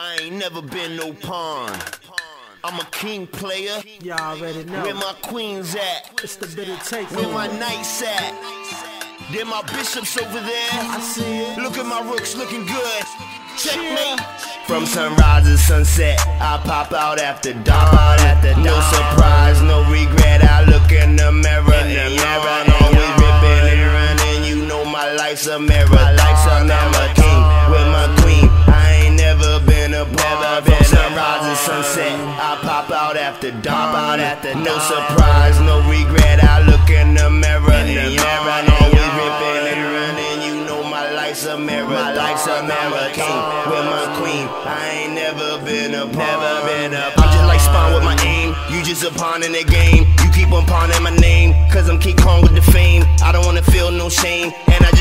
I ain't never been no pawn. I'm a king player. Y'all already know. Where my queens at? It's the bitter take. Where my knights at? There my bishops over there. I see it. Look at my rooks looking good. Checkmate. From sunrise to sunset, I pop out after dawn. After No surprise, no regret. I look in the mirror and yawn. Always ripping and running. You know my life's a mirror. Life's a I'm a king never been a pawn. From sunrise to sunset, I pop out after dark, out dawn. No surprise, no regret. I look in the mirror and yawn. Always ripping and running. You know my life's a mirror. My life's a mirror. King with my queen. I ain't never been a. Never been a. I'm just like Spawn with my aim. You just a pawn in the game. You keep on pawning my name. Cause I'm King Kong with the fame. I don't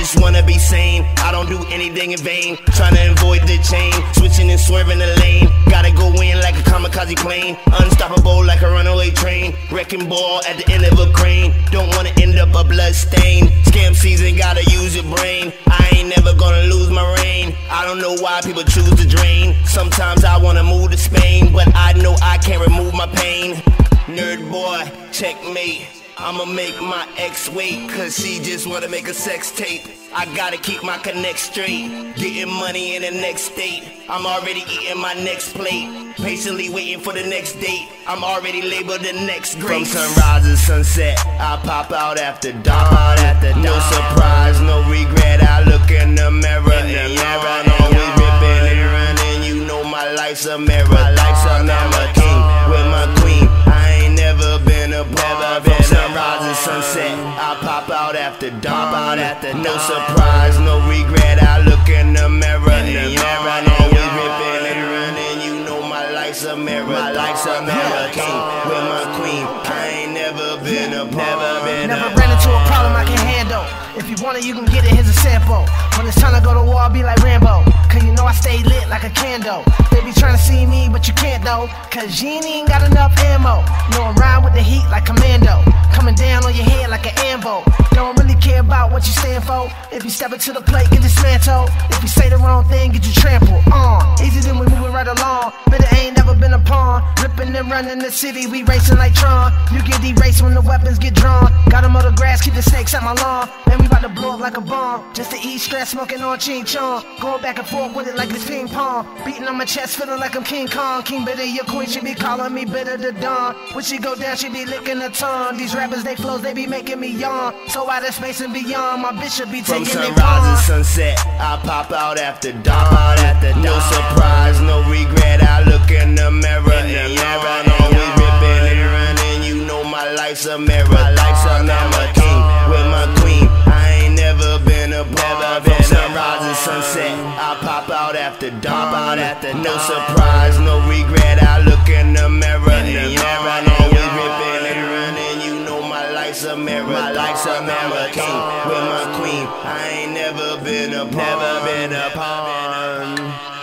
just wanna be sane. I don't do anything in vain. Trying to avoid the chain. Switching and swerving the lane. Gotta go in like a kamikaze plane. Unstoppable like a runaway train. Wrecking ball at the end of a crane. Don't wanna end up a blood stain. Scam season, gotta use your brain. I ain't never gonna lose my reign. I don't know why people choose to drain. Sometimes I wanna move to Spain, but I know I can't remove my pain. Knerdboy, checkmate. I'ma make my ex wait, cause she just wanna make a sex tape. I gotta keep my connect straight. Getting money in the next state. I'm already eating my next plate. Patiently waiting for the next date. I'm already labeled the next great. From sunrise to sunset, I pop out after dawn. No surprise, no regret. I look in the mirror and yawn. Always ripping and running. You know my life's a mirror. Out after dawn. No surprise, no regret. I look in the mirror and yawn. Always ripping and running. You know my life's a mirror. My life's a mirror. King with my queen. I ain't never been a. Never been Never a ran into a problem I can handle. If you want it, you can get it, here's a sample. When it's time to go to war, I'll be like Rambo. Cause you know I stay lit like a candle. They be trying to see me, but you can't though. Cause you ain't got enough ammo. No, I'm riding with the heat like commando. Coming for. If you step into the plate, get dismantled. If you say the wrong thing, get you trampled. Uh, easy then we moving right along. But it ain't never been a pawn. Ripping and running the city, we racing like Tron. You get erased when the weapons get drawn. Got a motor grass, keep the snakes at my lawn. Like a bomb. Just to eat stress, smoking on ching chong. Going back and forth with it like it's ping pong. Beating on my chest, feeling like I'm King Kong. King bitter, your queen should be calling me bitter the dawn. When she go down, she be licking the tongue. These rappers, they flows, they be making me yawn. So out of space and beyond, my bitch should be From taking me sunrise to sunset, I pop out after dawn. No surprise, no regret. I look in the mirror pop out after dawn. No surprise, no regret. I look in the mirror and yawn. Always ripping and running. You know my life's a mirror. My life's a mirror. King with my queen. I ain't never been a pawn. Never been a pawn.